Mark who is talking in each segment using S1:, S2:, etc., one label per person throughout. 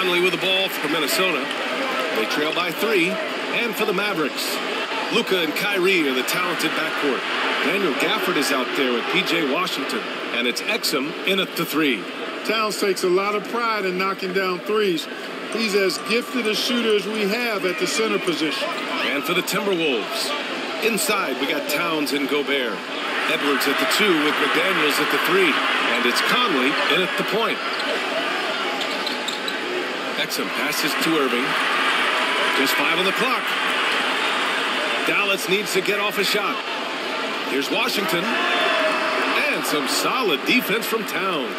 S1: Conley with the ball for Minnesota. They trail by three. And for the Mavericks, Luka and Kyrie are the talented backcourt. Daniel Gafford is out there with P.J. Washington. And it's Exum in at the three.
S2: Towns takes a lot of pride in knocking down threes. He's as gifted a shooter as we have at the center position.
S1: And for the Timberwolves, inside we got Towns and Gobert. Edwards at the two with McDaniels at the three. And it's Conley in at the point. Exum passes to Irving. Just five on the clock. Dallas needs to get off a shot. Here's Washington. And some solid defense from Towns.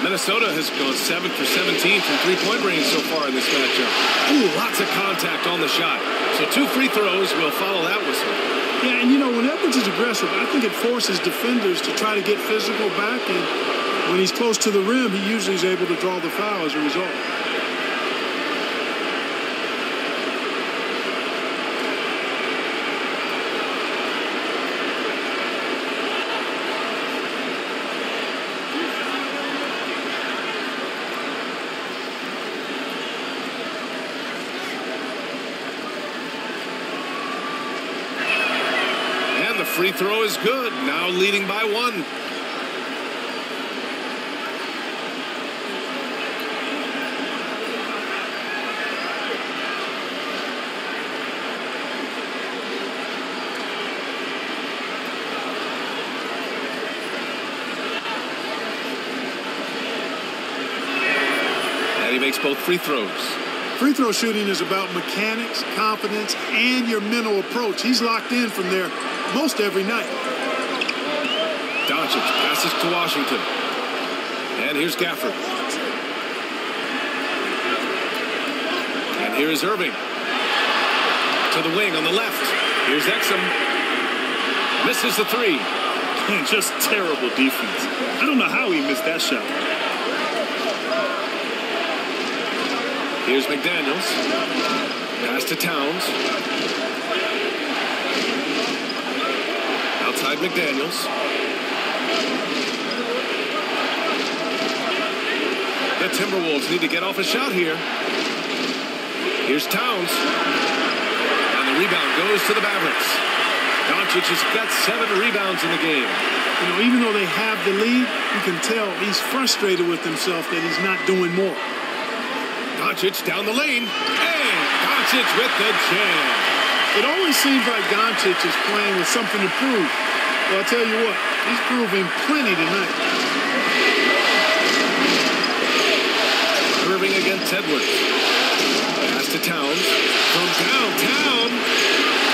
S1: Minnesota has gone 7 for 17 from three-point range so far in this matchup. Ooh, lots of contact on the shot. So two free throws will follow that whistle.
S2: Yeah, and you know, when Edwards is aggressive, I think it forces defenders to try to get physical back. And when he's close to the rim, he usually is able to draw the foul as a result.
S1: Free throw is good. Now leading by one. And he makes both free throws.
S2: Free throw shooting is about mechanics, confidence, and your mental approach. He's locked in from there most every night.
S1: Doncic passes to Washington. And here's Gafford. And here is Irving. To the wing on the left. Here's Exum. Misses the three.
S3: Just terrible defense. I don't know how he missed that shot.
S1: Here's McDaniels. Pass to Towns. Outside McDaniels. The Timberwolves need to get off a shot here. Here's Towns. And the rebound goes to the Mavericks. Doncic has got seven rebounds in the game.
S2: You know, even though they have the lead, you can tell he's frustrated with himself that he's not doing more.
S1: Doncic down the lane. And Doncic with the jam.
S2: It always seems like Doncic is playing with something to prove. Well, I'll tell you what, he's proving plenty tonight.
S1: Irving against Edwards. Pass to Towns. From downtown,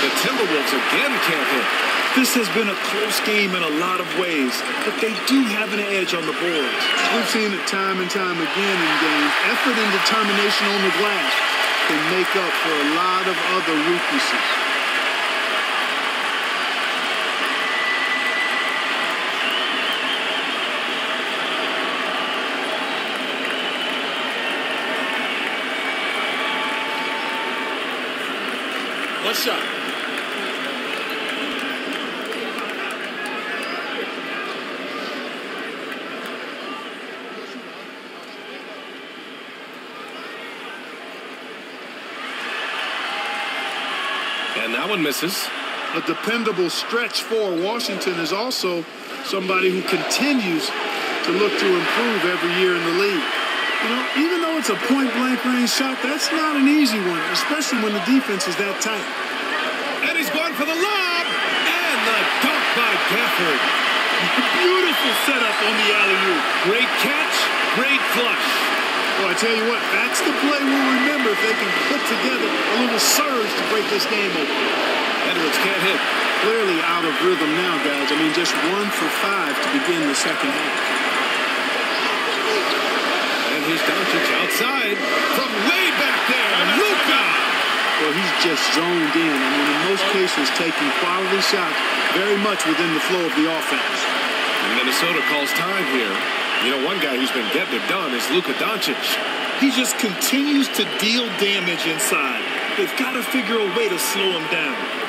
S1: the Timberwolves again can't hit.
S3: This has been a close game in a lot of ways, but they do have an edge on the boards.
S2: We've seen it time and time again in games. Effort and determination on the glass can make up for a lot of other weaknesses.
S1: One shot. And that one misses.
S2: A dependable stretch for Washington is also somebody who continues to look to improve every year in the league. You know, even though it's a point-blank range shot, that's not an easy one, especially when the defense is that tight.
S1: And he's going for the lob. And the dunk by Gafford.
S3: Beautiful setup on the alley-oop.
S1: Great catch, great flush.
S2: Well, I tell you what, that's the play we'll remember if they can put together a little surge to break this game open.
S1: Edwards can't hit.
S2: Clearly out of rhythm now, guys. I mean, just one for five to begin the second half.
S1: Doncic outside from way back there. Luka!
S2: Well, he's just zoned in. I mean, in most cases, taking quality shots very much within the flow of the offense.
S1: And Minnesota calls time here. You know, one guy who's been getting it done is Luka Doncic.
S3: He just continues to deal damage inside. They've got to figure a way to slow him down.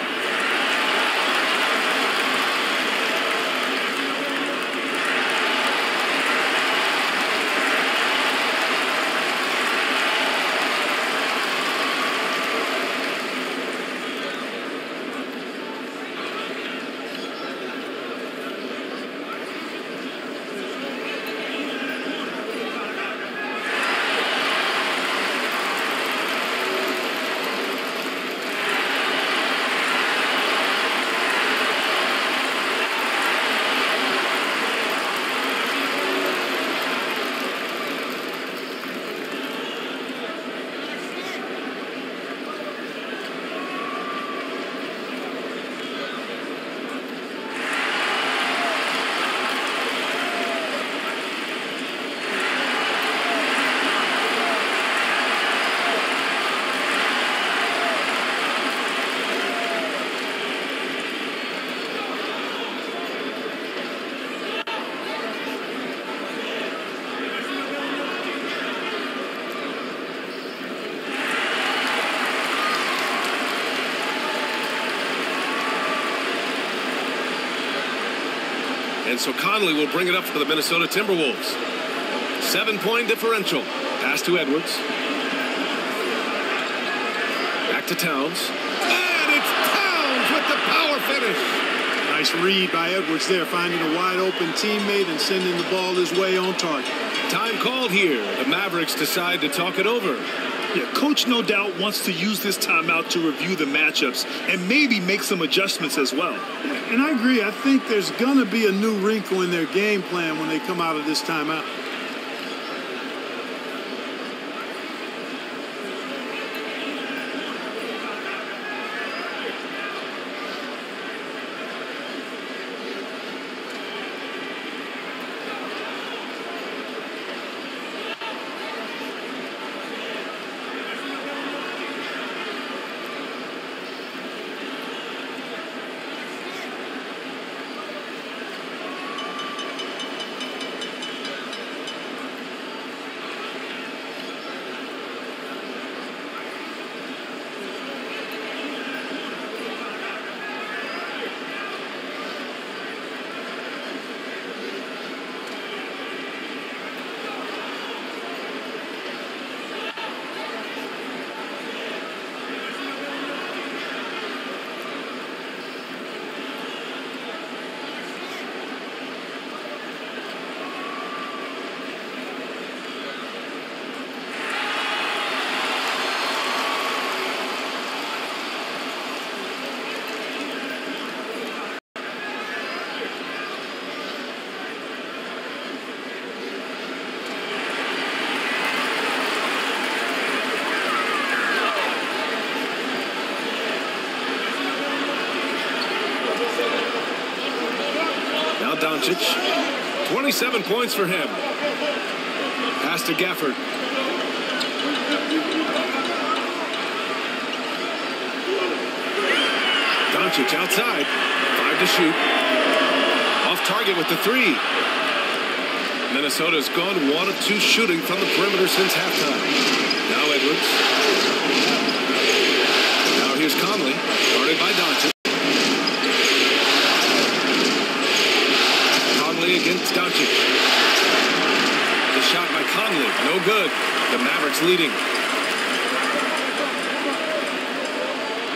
S1: So Conley will bring it up for the Minnesota Timberwolves. Seven-point differential. Pass to Edwards. Back to Towns. And it's Towns with the power finish.
S2: Nice read by Edwards there, finding a wide open teammate and sending the ball his way on target.
S1: Time called here. The Mavericks decide to talk it over.
S3: Yeah, coach no doubt wants to use this timeout to review the matchups and maybe make some adjustments as well.
S2: And I agree. I think there's going to be a new wrinkle in their game plan when they come out of this timeout.
S1: Doncic. 27 points for him. Pass to Gafford. Doncic outside. Five to shoot. Off target with the three. Minnesota's gone one of two shooting from the perimeter since halftime. Now Edwards. Now here's Conley, guarded by Doncic. Conley against Doncic. The shot by Conley, no good. The Mavericks leading.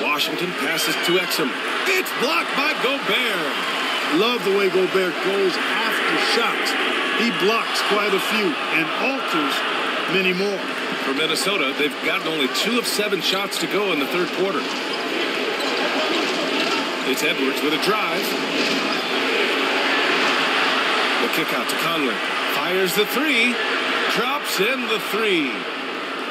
S1: Washington passes to Exum. It's blocked by Gobert.
S2: Love the way Gobert goes after shots. He blocks quite a few and alters many more.
S1: For Minnesota, they've gotten only two of seven shots to go in the third quarter. It's Edwards with a drive. The kick out to Conley. Fires the three. Drops in the three.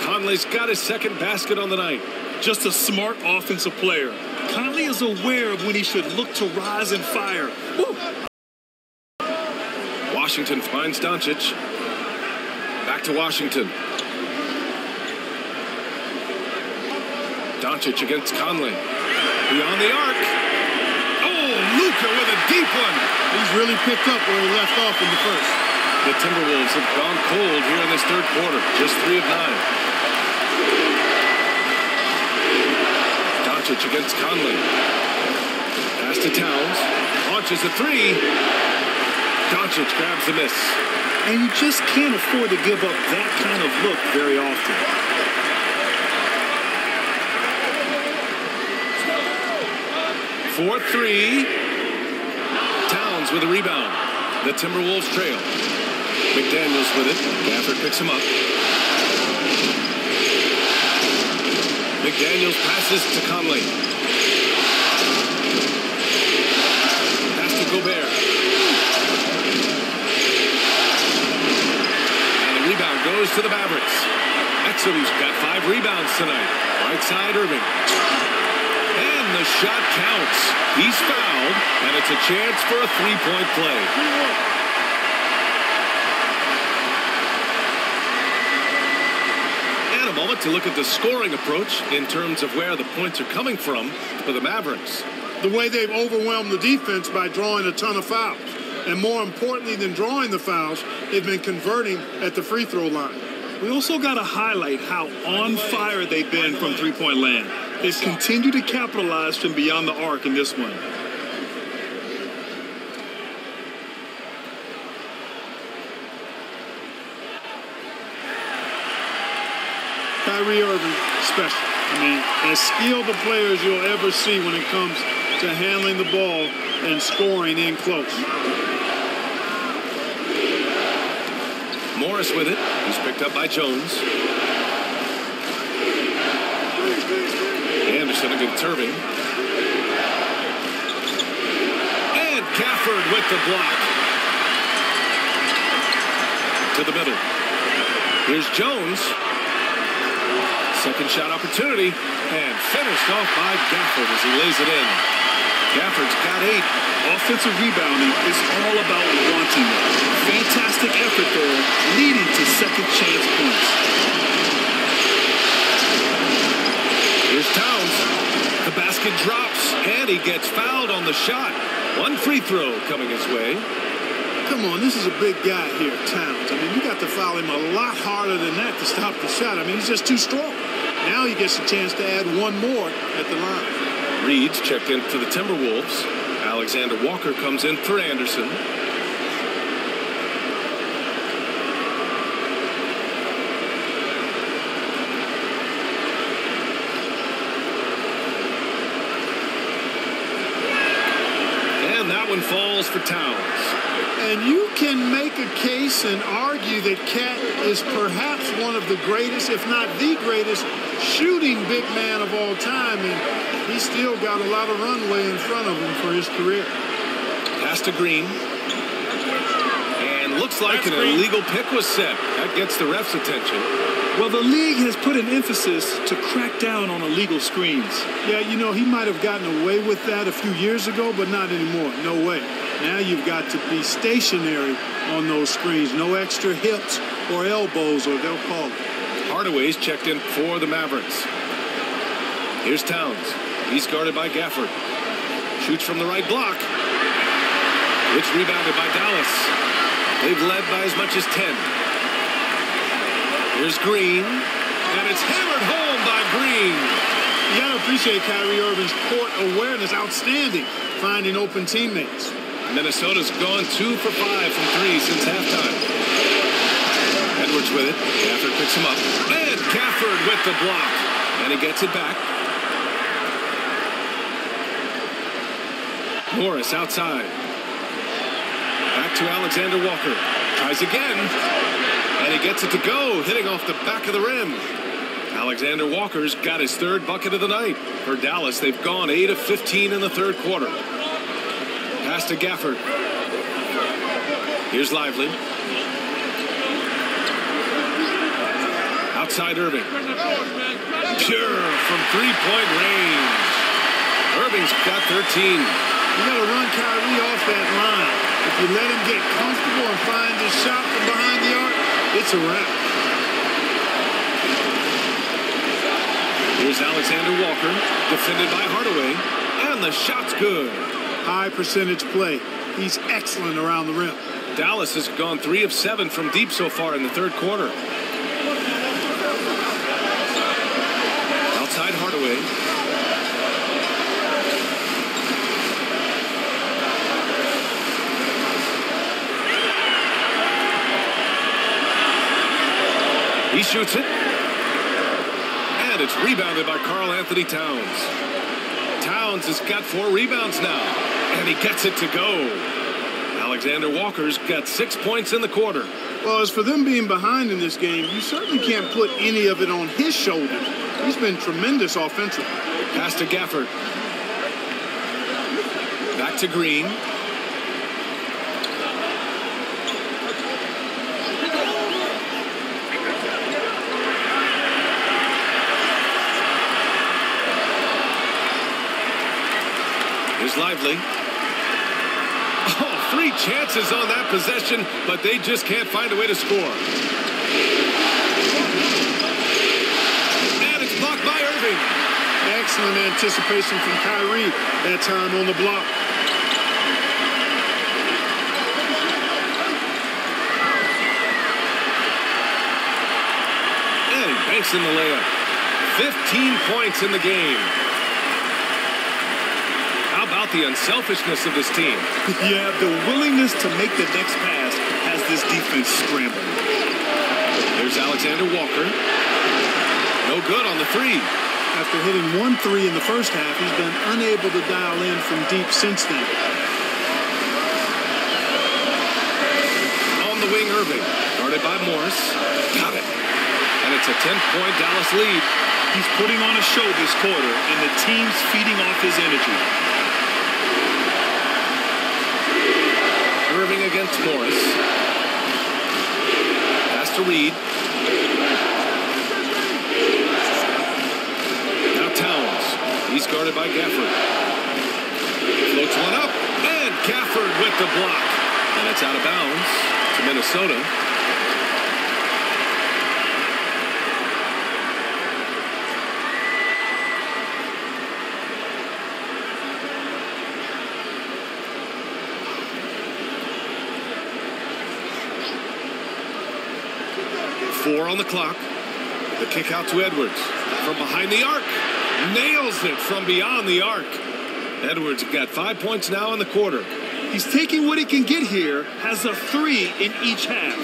S1: Conley's got his second basket on the night.
S3: Just a smart offensive player. Conley is aware of when he should look to rise and fire. Woo.
S1: Washington finds Doncic. Back to Washington. Doncic against Conley. Beyond the arc. Oh, Luka with a deep one.
S2: He's really picked up where he left off in the first.
S1: The Timberwolves have gone cold here in this third quarter. Just three of nine. Doncic against Conley. Pass to Towns. Launches a three. Doncic grabs the miss.
S3: And you just can't afford to give up that kind of look very often.
S1: 4-3. Towns with a rebound. The Timberwolves trail. McDaniels with it. Gafford picks him up. McDaniels passes to Conley. Pass to Gobert. And the rebound goes to the Mavericks. Exum's got five rebounds tonight. Right side Irving. And the shot counts. He's fouled, and it's a chance for a three-point play. And a moment to look at the scoring approach in terms of where the points are coming from for the Mavericks.
S2: The way they've overwhelmed the defense by drawing a ton of fouls. And more importantly than drawing the fouls, they've been converting at the free throw line.
S3: We also got to highlight how on fire they've been from three-point land. They've continued to capitalize from beyond the arc in this one.
S2: Kyrie Irving, special. I mean, as skilled a player as you'll ever see when it comes to handling the ball and scoring in close.
S1: Morris with it. He's picked up by Jones. Anderson against Irving. And Gafford with the block. To the middle. Here's Jones. Second shot opportunity. And finished off by Gafford as he lays it in. Gafford's got eight.
S3: Offensive rebounding is all about wanting it. Fantastic effort there, leading to second chance points.
S1: Here's Towns. The basket drops, and he gets fouled on the shot. One free throw coming his way.
S2: Come on, this is a big guy here, Towns. I mean, you got to foul him a lot harder than that to stop the shot. I mean, he's just too strong. Now he gets a chance to add one more at the line.
S1: Reid's checked in for the Timberwolves. Alexander Walker comes in for Anderson. And that one falls for Towns.
S2: And you can make a case and argue that KAT is perhaps one of the greatest, if not the greatest, shooting big man of all time. And he's still got a lot of runway in front of him for his career.
S1: Pass to Green. And looks like
S2: That's
S1: an
S2: Green.
S1: illegal pick was set. That gets the ref's attention.
S3: Well, the league has put an emphasis to crack down on illegal screens.
S2: Yeah, you know, he might have gotten away with that a few years ago, but not anymore. No way. Now you've got to be stationary on those screens. No extra hips or elbows, or they'll call it.
S1: Hardaway's checked in for the Mavericks. Here's Towns. He's guarded by Gafford. Shoots from the right block. It's rebounded by Dallas. They've led by as much as 10. Here's Green. And it's hammered home by Green.
S2: You got to appreciate Kyrie Irving's court awareness. Outstanding. Finding open teammates.
S1: Minnesota's gone two for five from three since halftime. Edwards with it. Gafford picks him up. And Gafford with the block. And he gets it back. Morris outside. Back to Alexander Walker. Tries again. And he gets it to go, hitting off the back of the rim. Alexander Walker's got his third bucket of the night. For Dallas, they've gone 8 of 15 in the third quarter. Pass to Gafford. Here's Lively. Outside Irving. Pure from three-point range. Irving's got 13.
S2: You got to run Kyrie off that line. If you let him get comfortable and find his shot from behind the arc, it's a wrap.
S1: Here's Alexander Walker, defended by Hardaway, and the shot's good.
S2: High percentage play. He's excellent around the rim.
S1: Dallas has gone three of seven from deep so far in the third quarter. Outside Hardaway. He shoots it. And it's rebounded by Karl-Anthony Towns. Towns has got four rebounds now. And he gets it to go. Alexander Walker's got six points in the quarter.
S2: Well, as for them being behind in this game, you certainly can't put any of it on his shoulders. He's been tremendous offensively.
S1: Pass to Gafford. Back to Green. Lively. Oh, three chances on that possession, but they just can't find a way to score. And it's blocked by Irving.
S2: Excellent anticipation from Kyrie that time on the block.
S1: And he banks in the layup. 15 points in the game. About the unselfishness of this team?
S3: Yeah, the willingness to make the next pass has this defense scrambling.
S1: There's Alexander Walker. No good on the three.
S2: After hitting one three in the first half, he's been unable to dial in from deep since then.
S1: On the wing, Irving. Guarded by Morris. Got it. And it's a 10-point Dallas lead.
S3: He's putting on a show this quarter, and the team's feeding off his energy.
S1: Against Morris. Pass to Reid. Now Towns. He's guarded by Gafford. Floats one up. And Gafford with the block. And it's out of bounds to Minnesota. Four on the clock. The kick out to Edwards. From behind the arc. Nails it from beyond the arc. Edwards got five points now in the quarter.
S3: He's taking what he can get here, has a three in each half.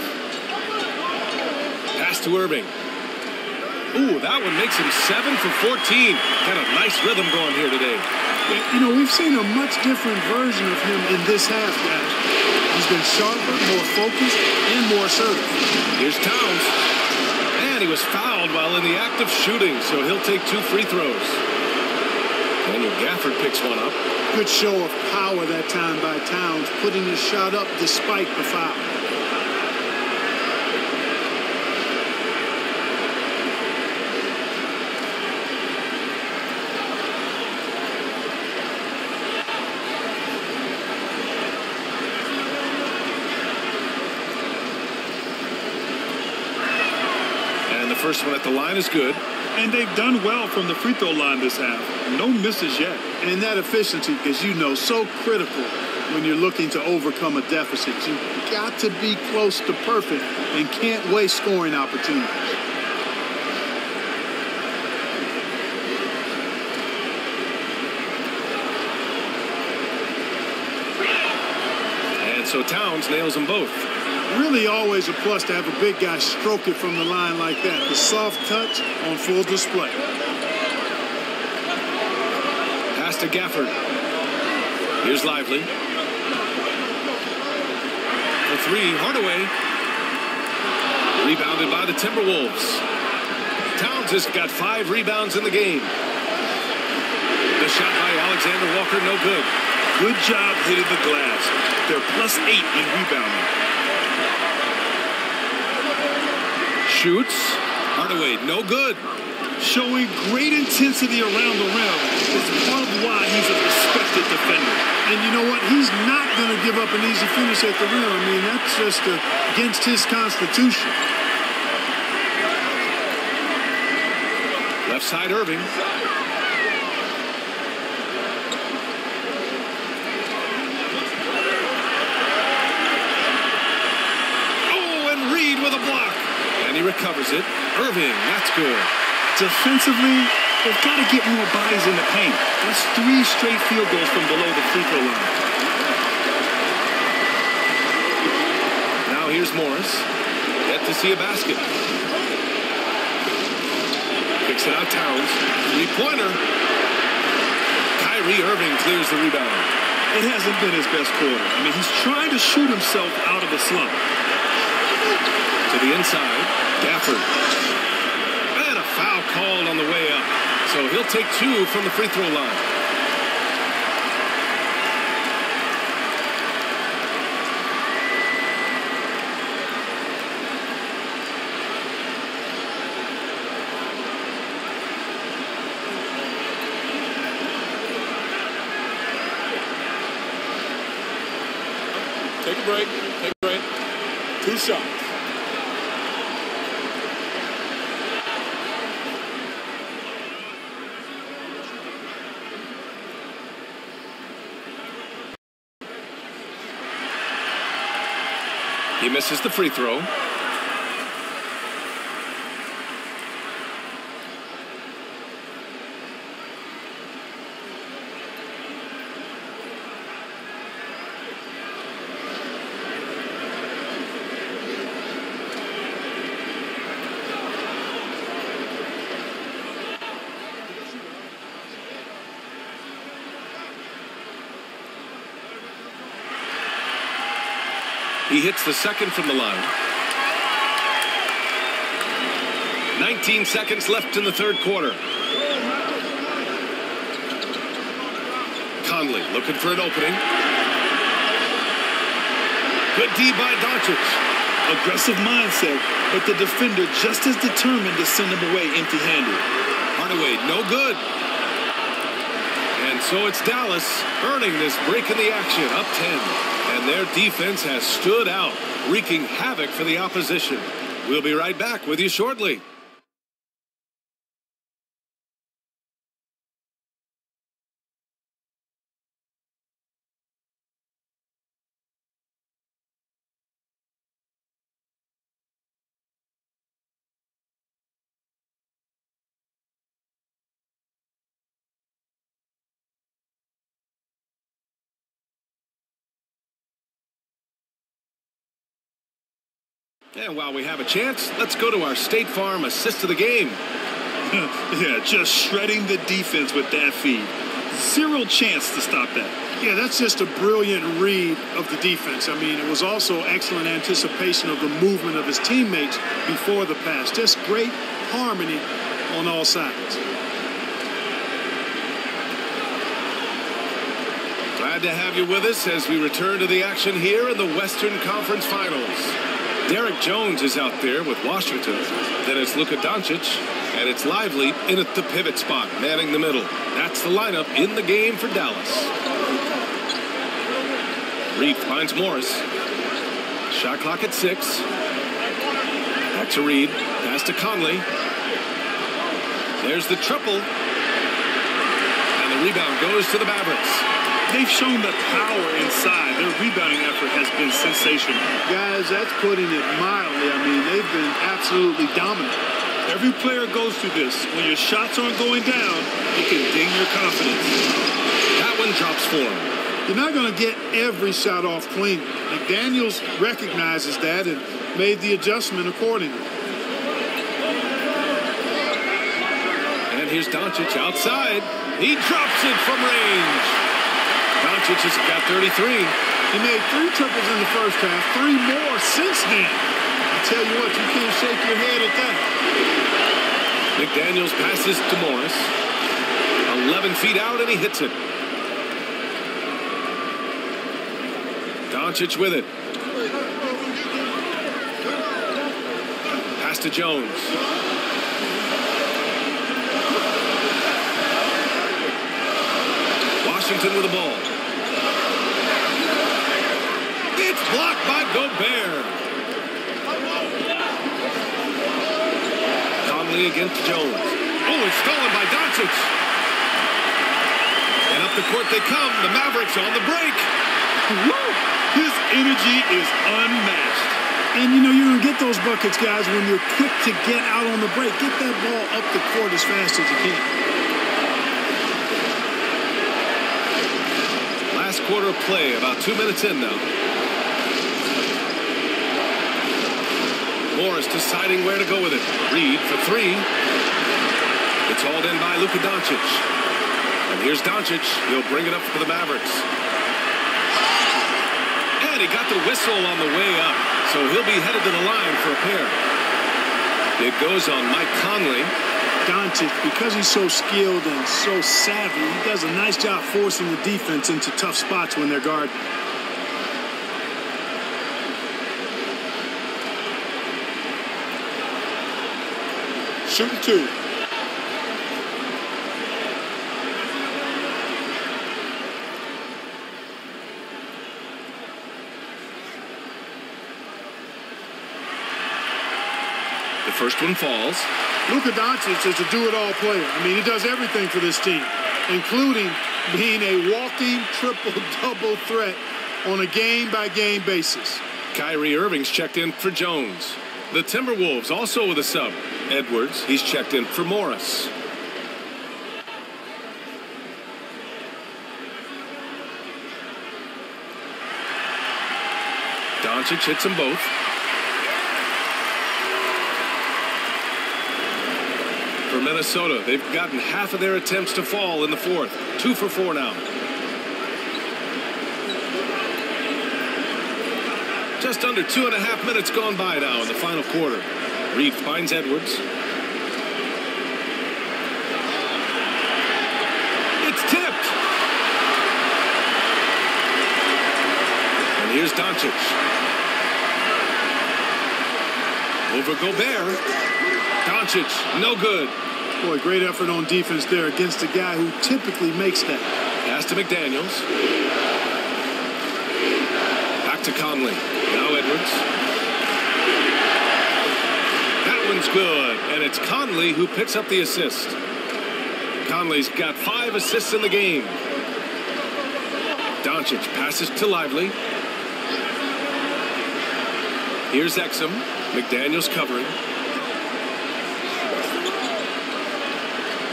S1: Pass to Irving. Ooh, that one makes him 7 for 14. Got a nice rhythm going here today.
S2: You know, we've seen a much different version of him in this half, guys. He's been sharper, more focused, and more assertive.
S1: Here's Towns. He was fouled while in the act of shooting, so he'll take two free throws. Daniel Gafford picks one up.
S2: Good show of power that time by Towns, putting his shot up despite the foul.
S1: First one at the line is good.
S3: And they've done well from the free throw line this half. No misses yet.
S2: And that efficiency, as you know, so critical when you're looking to overcome a deficit. You've got to be close to perfect and can't waste scoring opportunities.
S1: And so Towns nails them both.
S2: Really always a plus to have a big guy stroke it from the line like that. The soft touch on full display.
S1: Pass to Gafford. Here's Lively. For three, Hardaway. Rebounded by the Timberwolves. Towns has got five rebounds in the game. The shot by Alexander Walker, no good.
S3: Good job hitting the glass. They're plus eight in rebounding.
S1: Shoots. Hardaway, no good.
S3: Showing great intensity around the rim is part of why he's a respected defender.
S2: And you know what? He's not going to give up an easy finish at the rim. I mean, that's just against his constitution.
S1: Left side, Irving. Oh, and Reid with a block. And he recovers it. Irving, that's good.
S3: Defensively, they've got to get more bodies in the paint. That's three straight field goals from below the free throw line.
S1: Now here's Morris. Yet to see a basket. Kicks it out Towns. Three-pointer. Kyrie Irving clears the rebound.
S3: It hasn't been his best quarter. I mean, he's trying to shoot himself out of a slump.
S1: To the inside. Gafford. And a foul called on the way up. So he'll take two from the free throw line.
S4: Take a break. Take a break. Two shots.
S1: He misses the free throw. Hits the second from the line. 19 seconds left in the third quarter. Conley looking for an opening. Good D by Doncic.
S3: Aggressive mindset, but the defender just as determined to send him away empty-handed.
S1: Hardaway, no good. And so it's Dallas earning this break in the action, up 10. And their defense has stood out, wreaking havoc for the opposition. We'll be right back with you shortly. And while we have a chance, let's go to our State Farm assist of the game.
S3: yeah, just shredding the defense with that feed. Zero chance to stop that.
S2: Yeah, that's just a brilliant read of the defense. I mean, it was also excellent anticipation of the movement of his teammates before the pass. Just great harmony on all sides.
S1: Glad to have you with us as we return to the action here in the Western Conference Finals. Derrick Jones is out there with Washington. Then it's Luka Doncic, and it's Lively in at the pivot spot, manning the middle. That's the lineup in the game for Dallas. Reid finds Morris. Shot clock at six. Back to Reid. Pass to Conley. There's the triple. And the rebound goes to the Mavericks.
S3: They've shown the power inside. Their rebounding effort has been sensational.
S2: Guys, that's putting it mildly. I mean, they've been absolutely dominant.
S3: Every player goes through this. When your shots aren't going down, it can ding your confidence.
S1: That one drops for him.
S2: You're not going to get every shot off clean. McDaniels recognizes that and made the adjustment accordingly.
S1: And here's Doncic outside. He drops it from range. Doncic has got 33.
S2: He made three triples in the first half, three more since then. I tell you what, you can't shake your head at that.
S1: McDaniels passes to Morris. 11 feet out, and he hits it. Doncic with it. Pass to Jones. Washington with the ball. It's blocked by Gobert. Conley against Jones. Oh, it's stolen by Doncic. And up the court they come. The Mavericks on the break.
S3: Woo! His energy is unmatched.
S2: And you know, you're going to get those buckets, guys, when you're quick to get out on the break. Get that ball up the court as fast as you can.
S1: last quarter of play, about two minutes in now. Morris deciding where to go with it. Reid for three. It's hauled in by Luka Doncic. And here's Doncic. He'll bring it up for the Mavericks. And he got the whistle on the way up. So he'll be headed to the line for a pair. It goes on Mike Conley.
S2: Doncic, because he's so skilled and so savvy, he does a nice job forcing the defense into tough spots when they're guarding.
S4: Shooting two.
S1: The first one falls.
S2: Luka Doncic is a do-it-all player. I mean, he does everything for this team, including being a walking triple-double threat on a game-by-game -game basis.
S1: Kyrie Irving's checked in for Jones. The Timberwolves also with a sub. Edwards, he's checked in for Morris. Doncic hits them both. for Minnesota. They've gotten half of their attempts to fall in the fourth. Two for four now. Just under two and a half minutes gone by now in the final quarter. Reid finds Edwards. It's tipped. And here's Doncic. Over Gobert. Doncic, no good.
S2: Boy, great effort on defense there against a guy who typically makes that.
S1: Pass to McDaniels. Back to Conley. Now Edwards. One's good. And it's Conley who picks up the assist. Conley's got five assists in the game. Doncic passes to Lively. Here's Exum. McDaniels covering.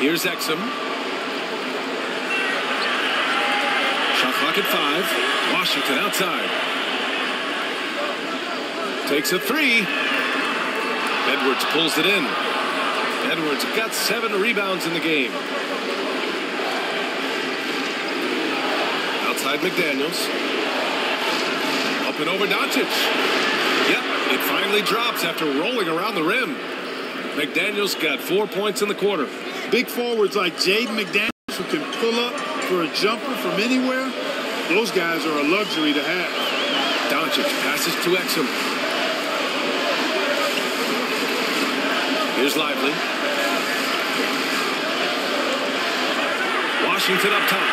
S1: Here's Exum. Shot clock at five. Washington outside. Takes a three. Edwards pulls it in. Edwards got seven rebounds in the game. Outside McDaniels. Up and over Doncic. Yep, it finally drops after rolling around the rim. McDaniels got four points in the quarter.
S2: Big forwards like Jaden McDaniels who can pull up for a jumper from anywhere, those guys are a luxury to have.
S1: Doncic passes to Exum. Here's Lively. Washington up top.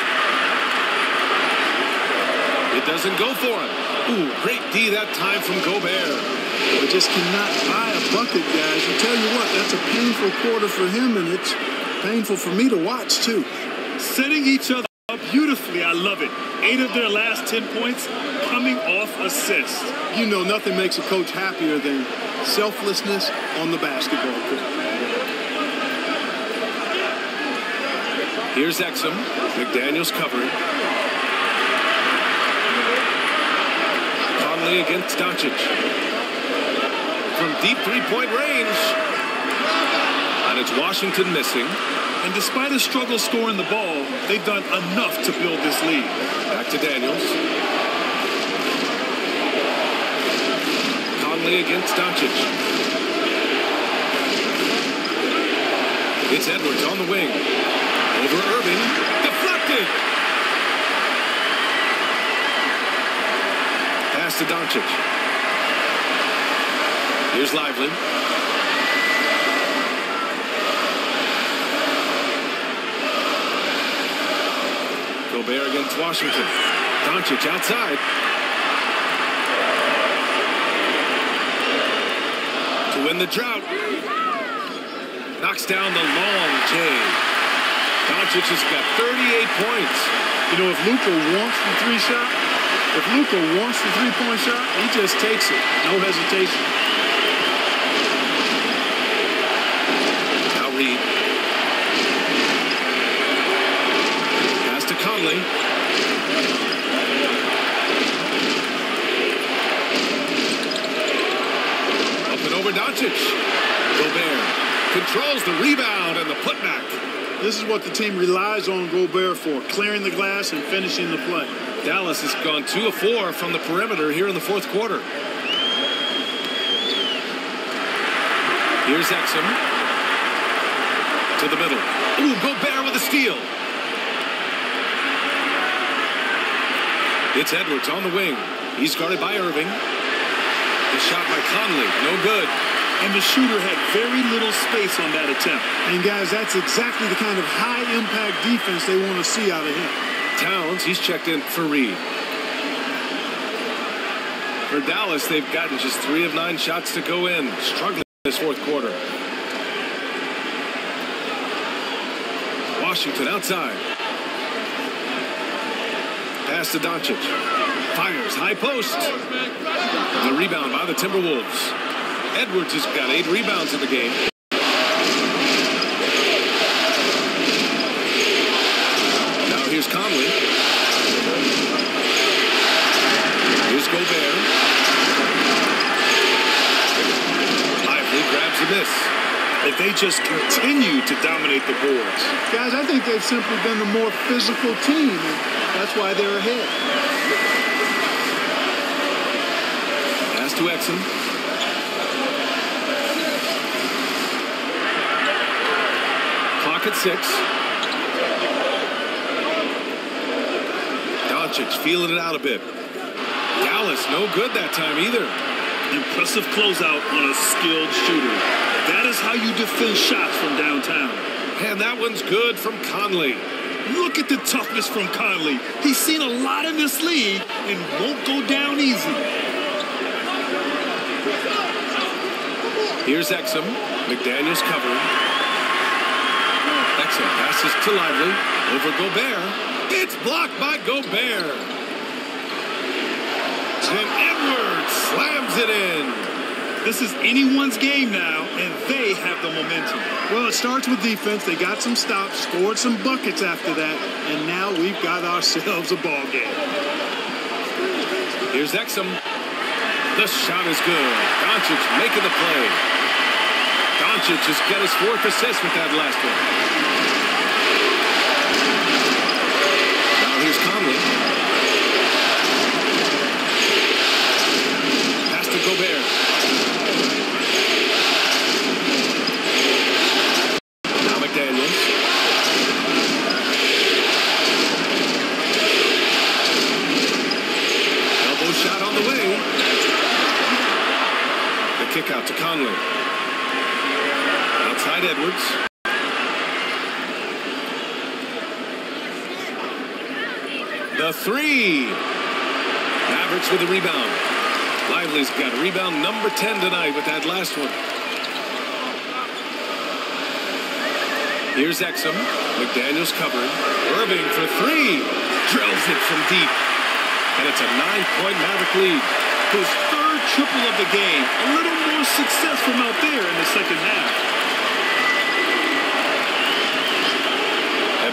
S1: It doesn't go for him. Ooh, great D that time from Gobert.
S2: We just cannot buy a bucket, guys. I tell you what, that's a painful quarter for him, and it's painful for me to watch, too.
S3: Setting each other up beautifully. I love it. Eight of their last 10 points coming off assists.
S2: You know, nothing makes a coach happier than selflessness on the basketball court.
S1: Here's Exum. McDaniels covering. Conley against Doncic. From deep three-point range. And it's Washington missing.
S3: And despite a struggle scoring the ball, they've done enough to build this lead.
S1: Back to Daniels. Conley against Doncic. It's Edwards on the wing. Over Irving. Deflected. Pass to Doncic. Here's Lively. Gobert against Washington. Doncic outside. To win the drought. Knocks down the long J. Doncic has got 38 points.
S2: You know, if Luka wants the three shot, if Luka wants the three-point shot, he just takes it. No hesitation.
S1: Now Reid. Pass to Conley. Up and over Doncic. Gobert controls the rebound and the putback.
S2: This is what the team relies on Gobert for, clearing the glass and finishing the play.
S1: Dallas has gone two of four from the perimeter here in the fourth quarter. Here's Exum. To the middle. Ooh, Gobert with a steal. It's Edwards on the wing. He's guarded by Irving. The shot by Conley. No good.
S3: And the shooter had very little space on that attempt.
S2: And guys, that's exactly the kind of high-impact defense they want to see out of him.
S1: Towns, he's checked in for Reid. For Dallas, they've gotten just three of nine shots to go in, struggling this fourth quarter. Washington outside. Pass to Doncic. Fires, high post. The rebound by the Timberwolves. Edwards has got eight rebounds in the game. Now here's Conley. Here's Gobert. Lively grabs the miss.
S3: If they just continue to dominate the boards.
S2: Guys, I think they've simply been the more physical team, and that's why they're ahead.
S1: to Exum. At six. Doncic feeling it out a bit. Dallas no good that time either.
S3: Impressive closeout on a skilled shooter. That is how you defend shots from downtown.
S1: And that one's good from Conley.
S3: Look at the toughness from Conley. He's seen a lot in this league and won't go down easy.
S1: Here's Exum. McDaniels covering. Exum passes to Lively. Over Gobert. It's blocked by Gobert. And Edwards slams it in.
S3: This is anyone's game now, and they have the momentum.
S2: Well, it starts with defense. They got some stops, scored some buckets after that, and now we've got ourselves a ball game.
S1: Here's Exum. The shot is good. Doncic making the play. Doncic just got his fourth assist with that last one. Now here's Conley. Pass to Gobert. Now McDaniels. Elbow shot on the way. The kick out to Conley. Outside Edwards. The three. Mavericks with the rebound. Lively's got rebound number 10 tonight with that last one. Here's Exum. McDaniels covered. Irving for three. Drills it from deep. And it's a nine-point Maverick lead.
S3: His third triple of the game. A little more success from out there in the second half.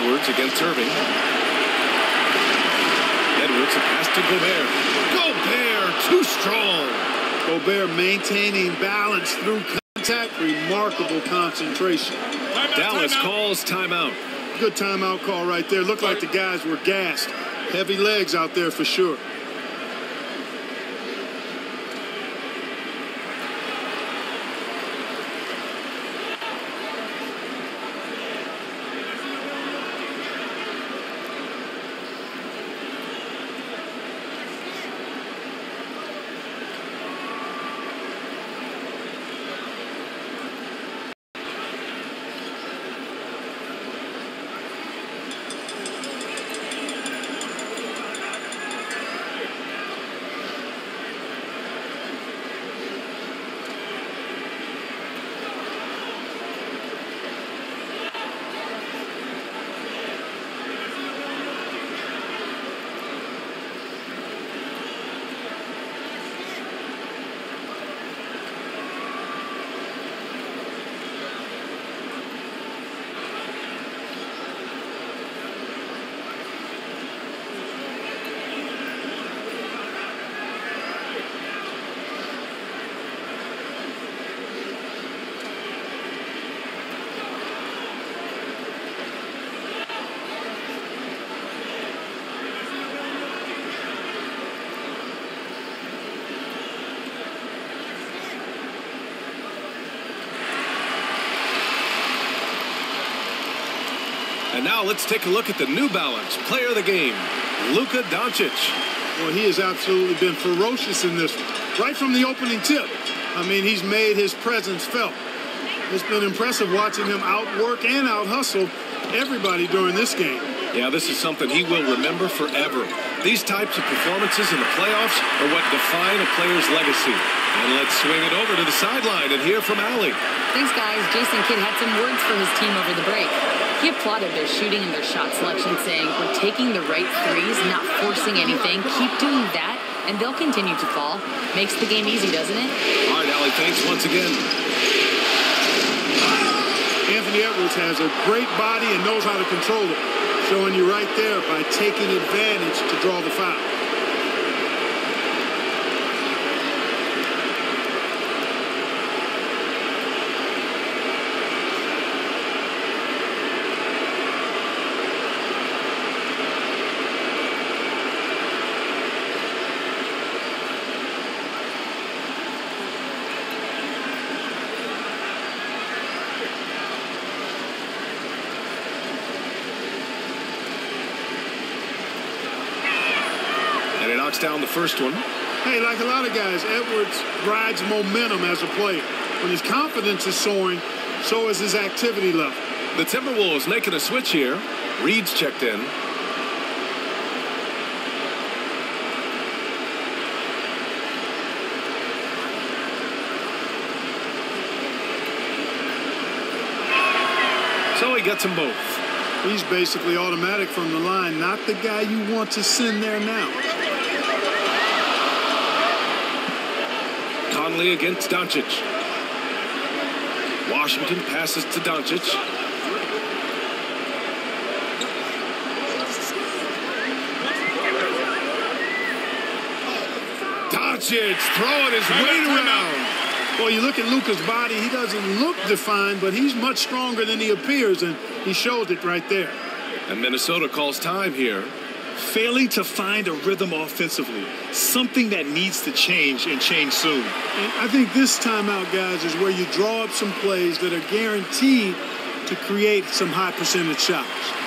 S1: Edwards against Irving. Edwards a pass to Gobert. Gobert too strong.
S2: Gobert maintaining balance through contact, remarkable concentration.
S1: Dallas calls timeout.
S2: Good timeout call right there. Looked like the guys were gassed. Heavy legs out there for sure.
S1: Now let's take a look at the New Balance player of the game, Luka Doncic.
S2: Well, he has absolutely been ferocious in this one. Right from the opening tip. I mean, he's made his presence felt. It's been impressive watching him outwork and out hustle everybody during this game.
S1: Yeah, this is something he will remember forever. These types of performances in the playoffs are what define a player's legacy. And let's swing it over to the sideline and hear from Allie.
S5: Thanks, guys. Jason Kidd had some words for his team over the break. He applauded their shooting and their shot selection, saying, We're taking the right threes, not forcing anything. Keep doing that, and they'll continue to fall. Makes the game easy, doesn't it?
S1: All right, Allie, thanks once again.
S2: Anthony Edwards has a great body and knows how to control it. Showing you right there by taking advantage to draw the foul.
S1: Knocks down the first one.
S2: Hey, like a lot of guys, Edwards rides momentum as a player. When his confidence is soaring, so is his activity level.
S1: The Timberwolves making a switch here. Reid's checked in. So he gets them both.
S2: He's basically automatic from the line, not the guy you want to send there now.
S1: Conley against Doncic. Washington passes to Doncic. Doncic throwing his weight around.
S2: Well, you look at Luka's body, he doesn't look defined, but he's much stronger than he appears, and he showed it right there.
S1: And Minnesota calls time here.
S3: Failing to find a rhythm offensively, something that needs to change and change soon.
S2: And I think this timeout, guys, is where you draw up some plays that are guaranteed to create some high percentage shots.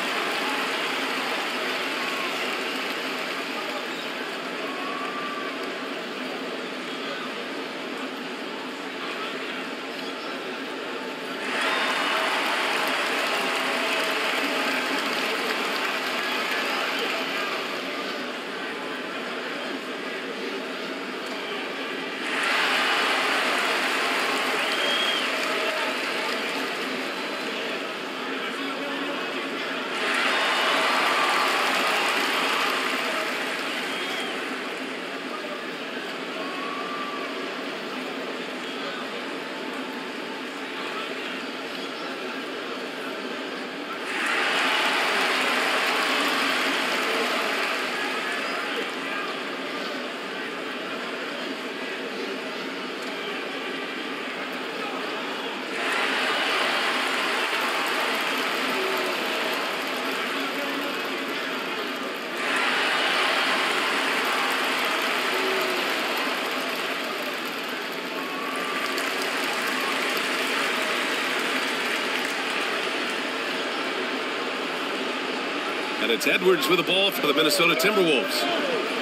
S1: It's Edwards with the ball for the Minnesota Timberwolves.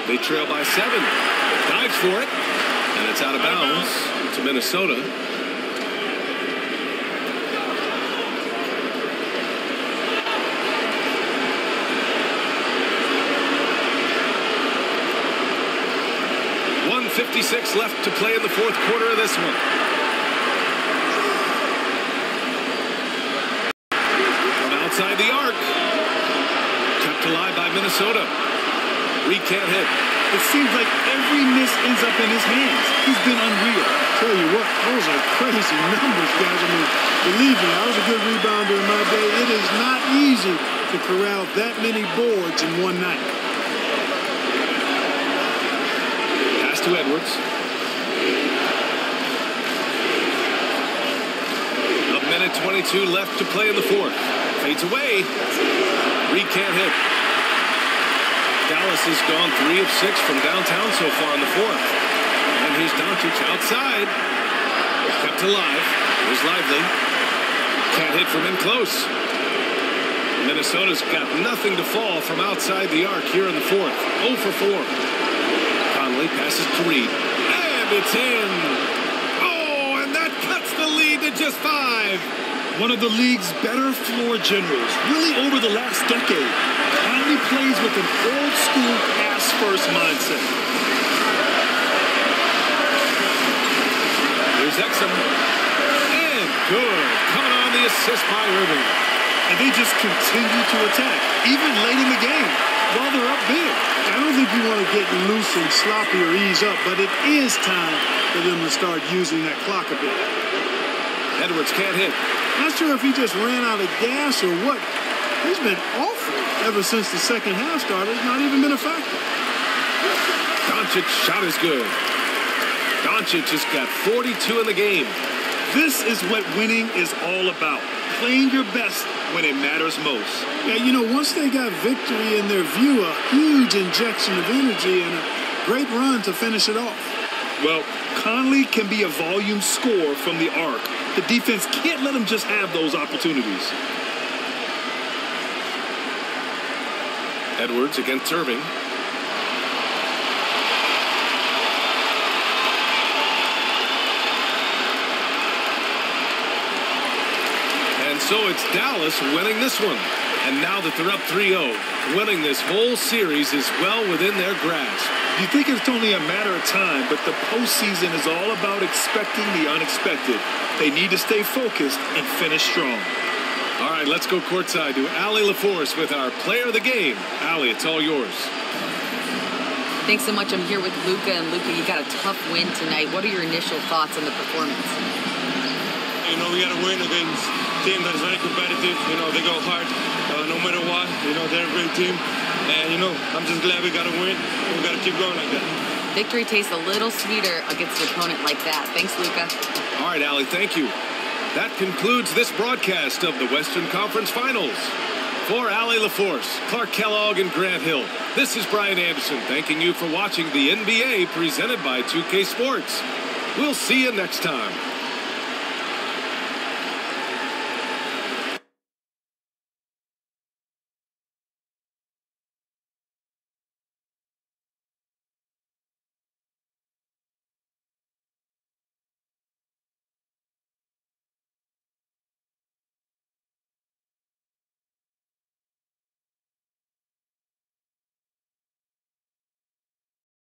S1: They trail by seven. Dives for it. And it's out of bounds to Minnesota. Fifty-six left to play in the fourth quarter of this one. From outside the arc. Kept alive by Minnesota. Reid can't hit.
S3: It seems like every miss ends up in his hands. He's been unreal.
S2: Tell you what, those are crazy numbers, guys. I mean, believe me, I was a good rebounder in my day. It is not easy to corral that many boards in one night.
S1: Pass to Edwards. A minute 22 left to play in the fourth. Fades away. Reid can't hit. Dallas has gone three of six from downtown so far in the fourth. And here's Doncic outside. Kept alive. Here's Lively. Can't hit from in close. Minnesota's got nothing to fall from outside the arc here in the fourth. 0 for 4. Conley passes to Reid. And it's in. Oh, and that cuts the lead to just five.
S3: One of the league's better floor generals, really over the last decade. Conley plays with an old school pass first mindset.
S1: Here's Exum. And good. Coming on the assist by Irving.
S3: And they just continue to attack, even late in the game, while they're up big.
S2: I don't think you want to get loose and sloppy or ease up, but it is time for them to start using that clock a bit.
S1: Edwards can't hit.
S2: Not sure if he just ran out of gas or what. He's been awful ever since the second half started. It's not even been a factor.
S1: Doncic shot is good. Doncic has got 42 in the game.
S3: This is what winning is all about. Playing your best when it matters most.
S2: Yeah, you know, once they got victory in their view, a huge injection of energy and a great run to finish it off.
S3: Well, Conley can be a volume scorer from the arc. The defense can't let him just have those opportunities.
S1: Edwards against Irving. And so it's Dallas winning this one. And now that they're up 3-0, winning this whole series is well within their grasp.
S3: You think it's only a matter of time, but the postseason is all about expecting the unexpected. They need to stay focused and finish strong.
S1: All right, let's go courtside to Allie LaForce with our player of the game. Allie, it's all yours.
S5: Thanks so much. I'm here with Luka, and Luka, you got a tough win tonight. What are your initial thoughts on the performance?
S6: You know, we got to win against a team that is very competitive. You know, they go hard uh, no matter what. You know, they're a great team. And, you know, I'm just glad we got to win. We got to keep going like that.
S5: Victory tastes a little sweeter against an opponent like that. Thanks, Luka.
S1: All right, Allie, thank you. That concludes this broadcast of the Western Conference Finals. For Allie LaForce, Clark Kellogg, and Grant Hill, this is Brian Anderson thanking you for watching the NBA presented by 2K Sports. We'll see you next time.